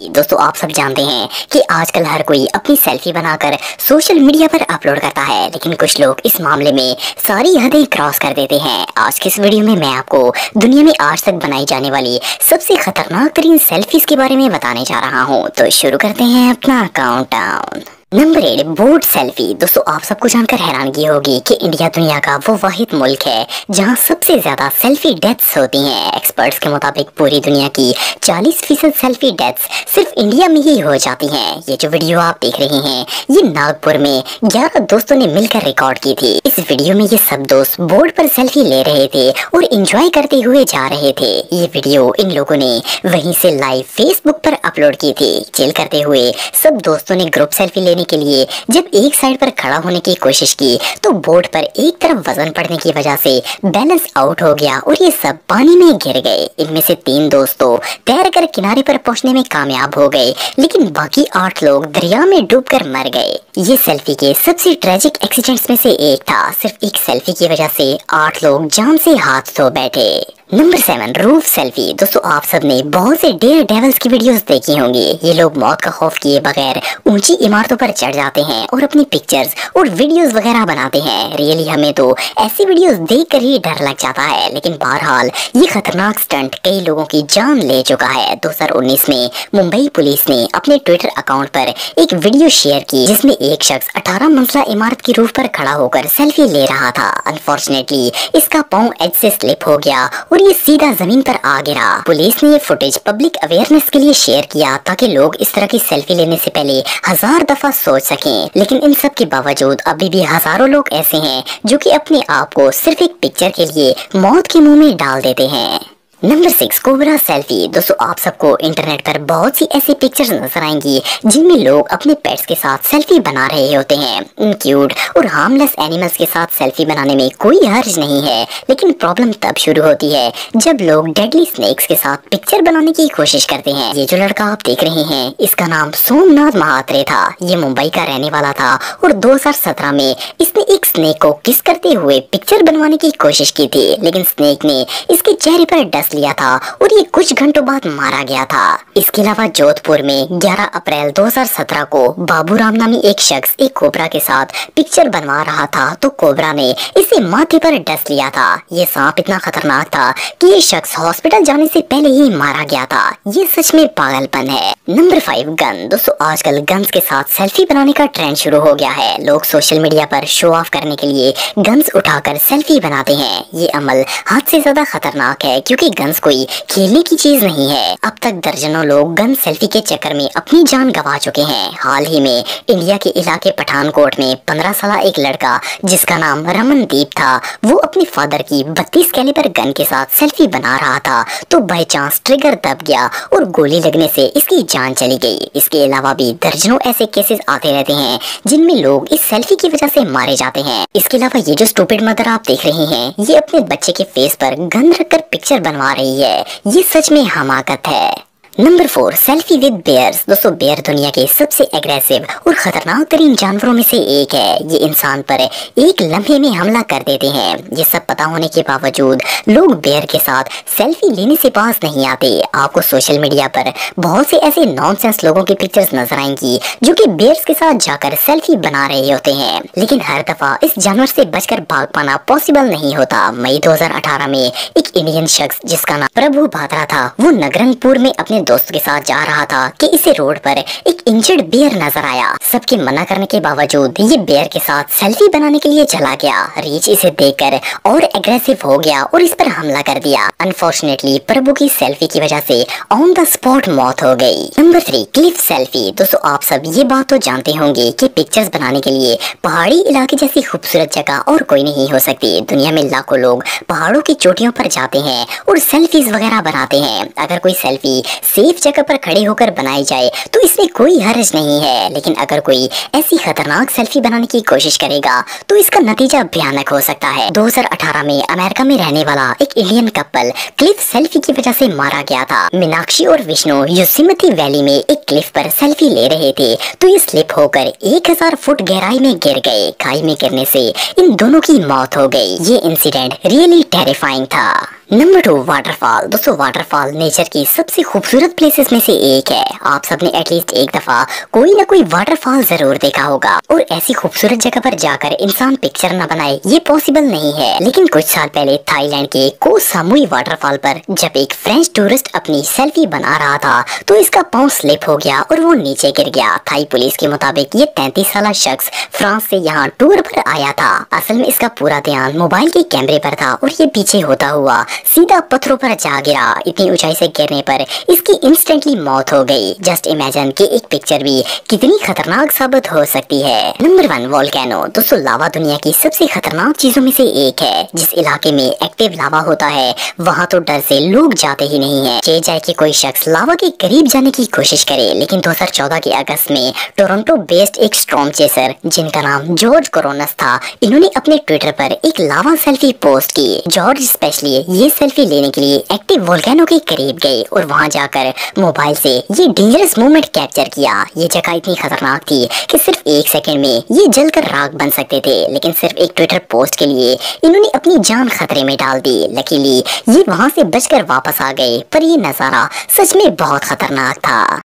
दोस्तों, आप सब जानते हैं कि आजकल हर कोई अपनी सेल्फी बनाकर सोशल मीडिया पर अपलोड करता है, लेकिन कुछ लोग इस मामले में सारी हदें क्रॉस कर देते हैं। आज के इस वीडियो में मैं आपको दुनिया में आज तक बनाई जाने वाली सबसे खतरनाक तरीन सेल्फीज के बारे में बताने जा रहा हूँ। तो शुरू करते हैं अपना count number eight board selfie दोस्तों, आप सबको जानकर हैरानगी होगी कि इंडिया दुनिया का वो वाहिद मुल्क है, जहाँ सबसे ज़्यादा सेल्फी डेथ्स होती हैं। एक्सपर्ट्स के मुताबिक पूरी दुनिया की 40 फ़ीसद सेल्फी डेथ्स सिर्फ़ इंडिया में ही हो जाती हैं। ये जो वीडियो आप देख रहे हैं, ये नागपुर में 11 दोस्तों ने मिलकर रिकॉर्ड की थी। इस वीडियो में ये सब दोस्त बोर्ड पर सेल्फी ले रहे थे और इंजॉय करते हुए जा रहे थे। ये वीडियो इन लोगों ने वहीं से लाइव फेसबुक पर अपलोड की थी। चिल करते हुए सब दोस्तों ने ग्रुप सेल्फी लेने के लिए जब एक साइड पर खड़ा होने की कोशिश की तो बोट पर एक तरफ़ वज़न पड़ने की वजह से बैलेंस आउट हो गया और ये सब पानी में गिर गए। इनमें से तीन दोस्तों तैर कर किनारे पर पहुँचने में कामयाब हो गए, लेकिन बाकी आठ लोग दरिया में डूबकर मर गए। ये सेल्फी के सबसे ट्रेजिक एक्सीडेंट्स में से एक था। सिर्फ़ एक सेल्फी की वजह से आठ लोग जान से हाथ धो बैठे। Number seven, roof selfie. दोस्तों, आप सबने बहुत से डेयर डेवल्स की वीडियोस देखी होंगी। ये लोग मौत का खौफ किए बगैर ऊँची इमारतों पर चढ़ जाते हैं और अपनी पिक्चर्स और वीडियोस वगैरह बनाते हैं। रियली हमें तो ऐसी वीडियोस देखकर ही डर लग जाता है। लेकिन बहरहाल, ये खतरनाक स्टंट कई लोगों की जान ले चुका है। दो हज़ार उन्नीस में मुंबई पुलिस ने अपने ट्विटर अकाउंट पर एक वीडियो शेयर की, जिसमें एक शख्स अठारह मंजिला इमारत की रूफ पर खड़ा होकर सेल्फी ले रहा था। अनफॉर्चुनेटली इसका पाँव एज से स्लिप हो गया और ये सीधा ज़मीन पर आ गिरा। पुलिस ने ये फुटेज पब्लिक अवेयरनेस के लिए शेयर किया ताकि लोग इस तरह की सेल्फी लेने से पहले हज़ार दफ़ा सोच सकें। लेकिन इन सब के बावजूद अभी भी हज़ारों लोग ऐसे हैं जो कि अपने आप को सिर्फ़ एक पिक्चर के लिए मौत के मुँह में डाल देते हैं। नंबर सिक्स कोबरा सेल्फी दोस्तों, आप सबको इंटरनेट पर बहुत सी ऐसी पिक्चर्स नज़र आएँगी, जिनमें लोग अपने पेट्स के साथ सेल्फी बना रहे होते हैं। क्यूट और हार्मलेस एनिमल्स के साथ सेल्फी बनाने में कोई हर्ज नहीं है, लेकिन प्रॉब्लम तब शुरू होती है, जब लोग डेडली स्नेक्स के साथ पिक्चर बनाने की कोशिश करते हैं। ये जो लड़का आप देख रहे हैं, इसका नाम सोमनाथ महात्रे था। ये मुंबई का रहने वाला था और दो हज़ार सत्रह में इसने एक स्नेक को किस करते हुए पिक्चर बनवाने की कोशिश की थी, लेकिन स्नेक ने इसके चेहरे पर डस्ट लिया था और ये कुछ घंटों बाद मारा गया था। इसके अलावा जोधपुर में 11 अप्रैल 2017 को बाबू राम नामी एक शख्स एक कोबरा के साथ पिक्चर बनवा रहा था तो कोबरा ने इसे माथे पर डस लिया था। ये सांप इतना खतरनाक था कि ये शख्स हॉस्पिटल जाने से पहले ही मारा गया था। ये सच में पागलपन है। Number five gun. दोस्तों, आजकल गन्स के साथ सेल्फी बनाने का ट्रेंड शुरू हो गया है। लोग सोशल मीडिया पर शो ऑफ़ करने के लिए गन्स उठाकर सेल्फी बनाते हैं। ये अमल हद से ज़्यादा खतरनाक है, क्योंकि गन्स कोई खेलने की चीज़ नहीं है। अब तक दर्जनों लोग गन सेल्फी के चक्कर में अपनी जान गवा चुके हैं। हाल ही में इंडिया के इलाके पठानकोट में पंद्रह साल एक लड़का, जिसका नाम रमनदीप था, वो अपने फादर की बत्तीस कैलिबर गन के साथ सेल्फी बना रहा था। तो बाई चांस ट्रिगर दब गया और गोली लगने से इसकी जान चली गई। इसके अलावा भी दर्जनों ऐसे केसेस आते रहते हैं, जिनमें लोग इस सेल्फी की वजह से मारे जाते हैं। इसके अलावा ये जो स्टूपिड मदर आप देख रहे हैं, ये अपने बच्चे के फेस पर गन रखकर पिक्चर बनवा रही है। ये सच में हमाकत है। Number four selfie with bears दोस्तों बेयर दुनिया के सबसे एग्रेसिव और खतरनाक तरीन जानवरों में से एक है। ये इंसान पर एक लम्हे में हमला कर देते हैं। ये सब पता होने के बावजूद लोग बेयर के साथ सेल्फी लेने से पास नहीं आते। आपको सोशल मीडिया पर बहुत से ऐसे नॉनसेंस लोगों की पिक्चर्स नज़र आएँगी, जो कि बेयर्स के साथ जाकर सेल्फी बना रहे होते हैं। लेकिन हर दफ़ा इस जानवर से बचकर भाग पाना पॉसिबल नहीं होता। मई दो हज़ार अठारह में एक इंडियन शख्स, जिसका नाम प्रभु भाद्रा था, वो नगरंगपुर में अपने दोस्त के साथ जा रहा था कि इसे रोड पर एक इंजर्ड बियर नज़र आया। सबके मना करने के बावजूद ये बियर के साथ सेल्फी बनाने के लिए चला गया। रीच इसे देखकर और एग्रेसिव हो गया और इस पर हमला कर दिया। अनफॉर्चुनेटली प्रभु की सेल्फी की वजह से ऑन द स्पॉट मौत हो गई। नंबर थ्री क्लिफ सेल्फी दोस्तों, आप सब ये बात तो जानते होंगे कि पिक्चर्स बनाने के लिए पहाड़ी इलाके जैसी खूबसूरत जगह और कोई नहीं हो सकती। दुनिया में लाखों लोग पहाड़ों की चोटियों पर जाते हैं और सेल्फीज वगैरह बनाते हैं। अगर कोई सेल्फी सेफ़ जगह पर खड़े होकर बनाई जाए तो इसमें कोई हर्ज नहीं है। लेकिन अगर कोई ऐसी खतरनाक सेल्फी बनाने की कोशिश करेगा तो इसका नतीजा भयानक हो सकता है। 2018 में अमेरिका में रहने वाला एक इंडियन कपल क्लिफ सेल्फी की वजह से मारा गया था। मीनाक्षी और विष्णु योसिमती वैली में एक क्लिफ पर सेल्फी ले रहे थे तो ये स्लिप होकर 1000 फुट गहराई में गिर गए। खाई में गिरने से इन दोनों की मौत हो गई। ये इंसिडेंट रियली टेरिफाइंग था। नंबर टू वाटरफॉल दोस्तों वाटरफॉल नेचर की सबसे खूबसूरत प्लेसेस में से एक है। आप सबने एटलीस्ट एक दफ़ा कोई ना कोई वाटरफॉल ज़रूर देखा होगा। और ऐसी खूबसूरत जगह पर जाकर इंसान पिक्चर न बनाए, ये पॉसिबल नहीं है। लेकिन कुछ साल पहले थाईलैंड के को सामुई वाटरफॉल पर जब एक फ्रेंच टूरिस्ट अपनी सेल्फी बना रहा था तो इसका पाँव स्लिप हो गया और वो नीचे गिर गया। थाई पुलिस के मुताबिक ये तैतीस साल शख्स फ्रांस से यहाँ टूर पर आया था। असल में इसका पूरा ध्यान मोबाइल के कैमरे पर था और ये पीछे होता हुआ सीधा पत्थरों पर जा गिरा। इतनी ऊंचाई से गिरने पर इसकी इंस्टेंटली मौत हो गई। जस्ट इमेजिन कि एक पिक्चर भी कितनी खतरनाक साबित हो सकती है। नंबर वन वोल्केनो दोस्तों, लावा दुनिया की सबसे खतरनाक चीज़ों में से एक है, जिस इलाके में एक्टिव लावा होता है। वहाँ तो डर से लोग जाते ही नहीं है। चाहे जाए की कोई शख्स लावा के करीब जाने की कोशिश करे, लेकिन 2014 के अगस्त में टोरंटो बेस्ड एक स्ट्रॉम चेसर जिनका नाम जॉर्ज कोरोनस था, इन्होंने अपने ट्विटर पर एक लावा सेल्फी पोस्ट की। जॉर्ज स्पेशली ये सेल्फी लेने के लिए एक्टिव वोल्केनो के करीब गए और वहाँ जाकर मोबाइल से ये डेंजरस मोमेंट कैप्चर किया। ये जगह इतनी खतरनाक थी कि सिर्फ़ एक सेकंड में ये जलकर राख बन सकते थे, लेकिन सिर्फ़ एक ट्विटर पोस्ट के लिए इन्होंने अपनी जान खतरे में डाल दी। लकीली ये वहाँ से बचकर वापस आ गए, पर ये नज़ारा सच में बहुत खतरनाक था।